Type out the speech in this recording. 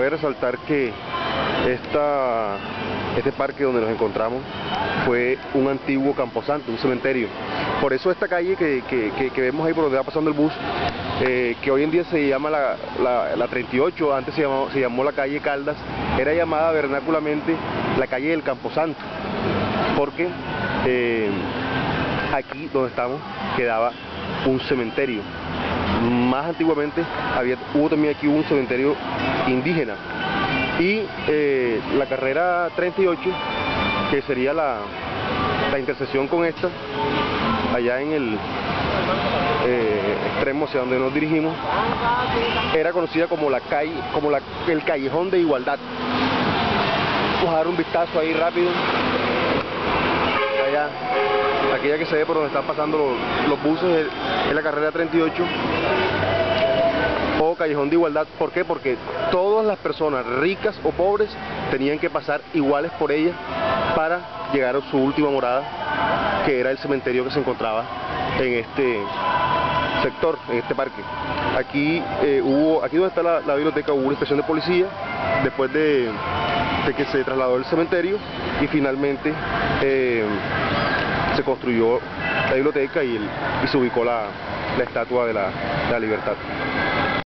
cabe resaltar que este parque donde nos encontramos fue un antiguo camposanto, un cementerio. Por eso esta calle que, vemos ahí por donde va pasando el bus, eh, que hoy en día se llama la, la, 38, antes se llamó, se llamó la calle Caldas, era llamada vernáculamente la calle del Camposanto, porque eh, aquí donde estamos quedaba un cementerio. Más antiguamente había, hubo también aquí un cementerio indígena. Y eh, la carrera 38, que sería la, la intersección con esta, allá en el eh, extremo hacia donde nos dirigimos, era conocida como la calle, como la, el callejón de igualdad. A dar un vistazo ahí rápido. Allá, aquella que se ve por donde están pasando los, buses en la carrera 38 o callejón de igualdad. ¿Por qué? Porque todas las personas, ricas o pobres, tenían que pasar iguales por ella para llegar a su última morada, que era el cementerio que se encontraba en este sector, en este parque. Aquí eh, hubo, aquí donde está la, biblioteca hubo una inspección de policía, después de, que se trasladó el cementerio y finalmente eh, se construyó la biblioteca y, se ubicó la, estatua de la libertad.